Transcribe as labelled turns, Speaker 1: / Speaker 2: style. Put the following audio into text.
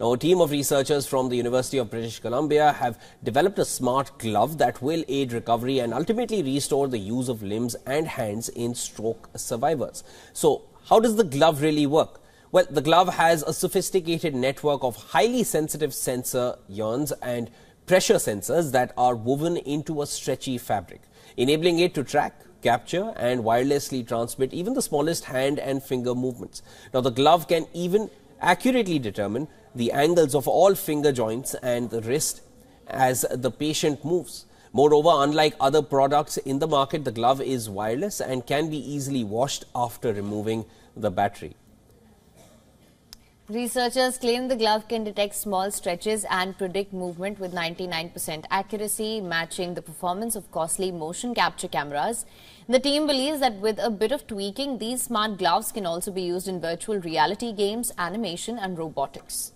Speaker 1: Now, a team of researchers from the University of British Columbia have developed a smart glove that will aid recovery and ultimately restore the use of limbs and hands in stroke survivors. So, how does the glove really work? Well, the glove has a sophisticated network of highly sensitive sensor yarns and pressure sensors that are woven into a stretchy fabric, enabling it to track, capture and wirelessly transmit even the smallest hand and finger movements. Now, the glove can even accurately determine the angles of all finger joints and the wrist as the patient moves. Moreover, unlike other products in the market, the glove is wireless and can be easily washed after removing the battery.
Speaker 2: Researchers claim the glove can detect small stretches and predict movement with 99% accuracy, matching the performance of costly motion capture cameras. The team believes that with a bit of tweaking, these smart gloves can also be used in virtual reality games, animation and robotics.